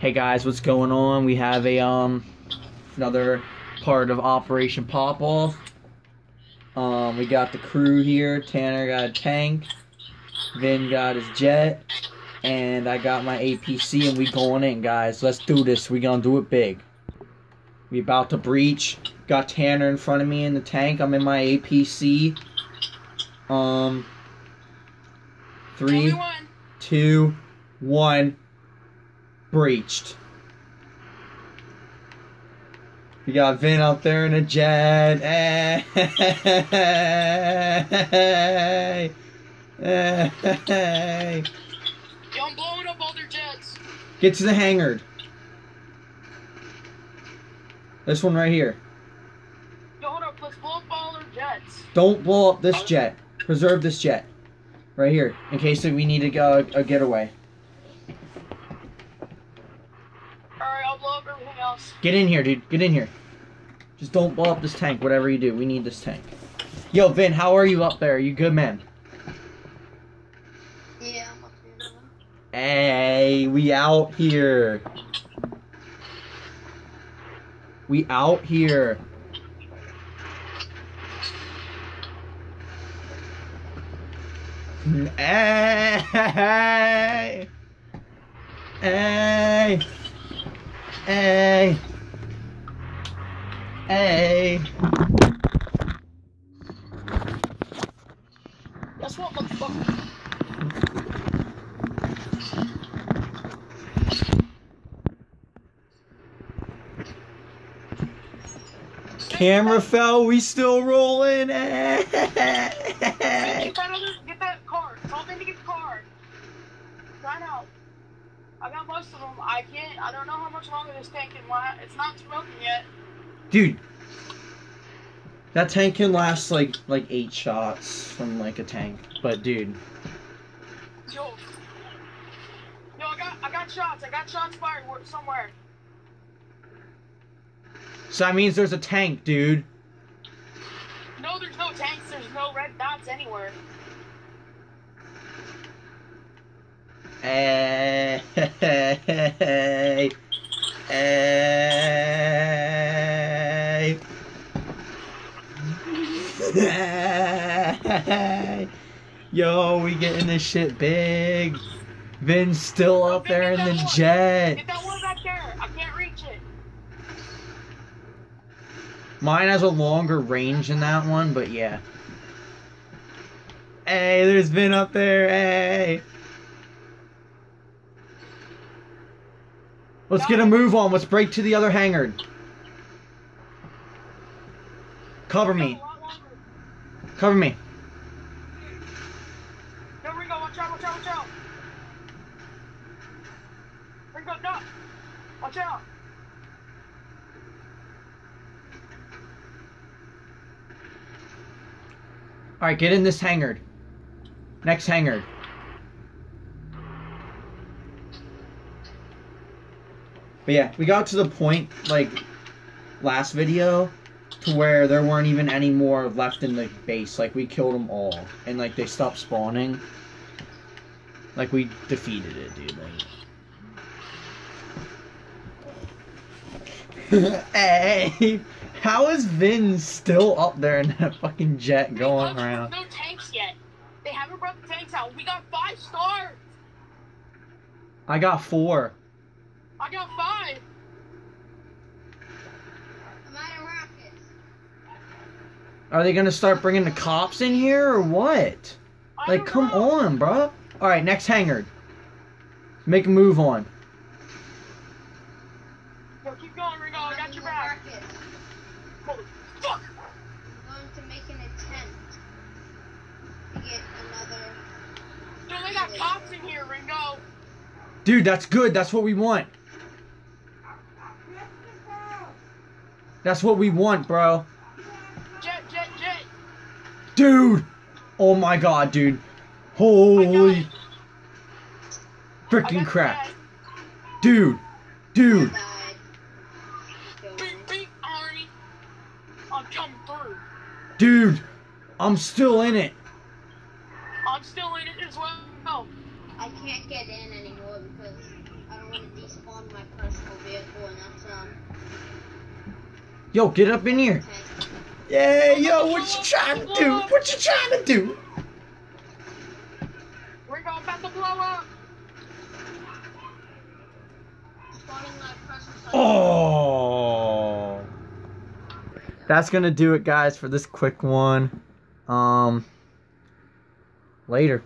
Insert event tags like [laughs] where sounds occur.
Hey guys, what's going on? We have a um another part of Operation Pop Off. Um, we got the crew here. Tanner got a tank. Vin got his jet, and I got my APC, and we going in, guys. Let's do this. We gonna do it big. We about to breach. Got Tanner in front of me in the tank. I'm in my APC. Um, three, two, one. Breached. We got Vin out there in a jet. Hey, [laughs] hey. Hey. Yo, I'm blowing up all their jets. Get to the hangar. This one right here. Yo, hold up. Let's blow up all their jets. Don't blow up this jet. Preserve this jet. Right here. In case we need to go a getaway. Alright, I'll blow up everything else. Get in here, dude. Get in here. Just don't blow up this tank, whatever you do. We need this tank. Yo, Vin, how are you up there? You good, man? Yeah, I'm up here. Hey, we out here. We out here. Hey, hey, hey, hey. Guess what, motherfucker? Camera fell. We still rolling. Eh. Hey, Hey. get that other, get that card. Tell them to get the card. Right out. I got most of them. I can't. I don't know how much longer this tank can last. It's not smoking yet. Dude, that tank can last like like eight shots from like a tank. But dude, Yo. Yo, I got, I got shots. I got shots fired somewhere. so that means there's a tank, dude. No, there's no tanks. There's no red dots anywhere. Hey, hey, hey. Hey. Yo, we getting this shit big. Vin's still up there in the jet. Get that one back there. I can't reach it. Mine has a longer range than that one, but yeah. Hey, there's Vin up there. Hey. Let's get a move on. Let's break to the other hangar. Cover me. a lot longer. Cover me. Yo, Ringo, watch out, watch out, watch out. Ringo, no. Watch out. Alright, get in this hangar. Next hangar. But yeah, we got to the point, like, last video, to where there weren't even any more left in the base. Like, we killed them all. And, like, they stopped spawning. Like, we defeated it, dude. Like... [laughs] hey! How is Vin still up there in that fucking jet going There's around? No tanks yet. They haven't brought the tanks out. We got five stars. I got four. I got five. I'm out of rockets. Are they gonna start bringing the cops in here or what? I Like, come know. on, bro. All right, next hangar. Make a move on. Yo, keep going, Ringo. I got your back. rockets. Holy fuck. I'm going to make an attempt to get another. Yo, they got cops in here, Ringo. Dude, that's good. That's what we want. That's what we want, bro. Jet, jet, jet. Dude. Oh my god, dude. Holy freaking crap. jet. Dude. Dude. Died. Killed. Beep, beep, Arnie. I'm coming through. Dude. I'm still in it. I'm still in it as well. I can't get in anymore because I don't want to despawn my um, Yo, get up in here. Okay. Yeah, yo, what you trying to do? What you trying to do? We're going about to blow up. Spawning my presence on- Oh. That's gonna do it, guys, for this quick one. Um. Later.